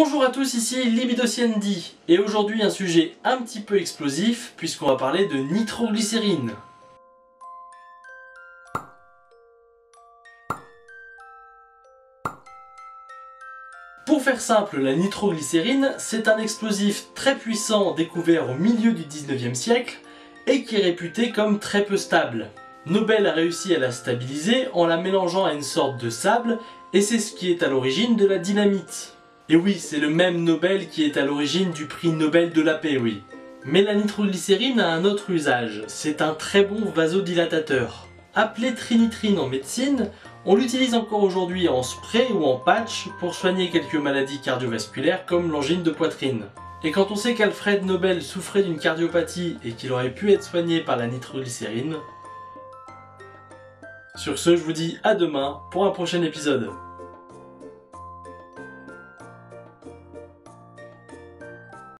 Bonjour à tous, ici Libidociendi et aujourd'hui un sujet un petit peu explosif puisqu'on va parler de nitroglycérine. Pour faire simple, la nitroglycérine, c'est un explosif très puissant découvert au milieu du 19e siècle et qui est réputé comme très peu stable. Nobel a réussi à la stabiliser en la mélangeant à une sorte de sable et c'est ce qui est à l'origine de la dynamite. Et oui, c'est le même Nobel qui est à l'origine du prix Nobel de la paix, oui. Mais la nitroglycérine a un autre usage, c'est un très bon vasodilatateur. Appelé trinitrine en médecine, on l'utilise encore aujourd'hui en spray ou en patch pour soigner quelques maladies cardiovasculaires comme l'angine de poitrine. Et quand on sait qu'Alfred Nobel souffrait d'une cardiopathie et qu'il aurait pu être soigné par la nitroglycérine, sur ce, je vous dis à demain pour un prochain épisode.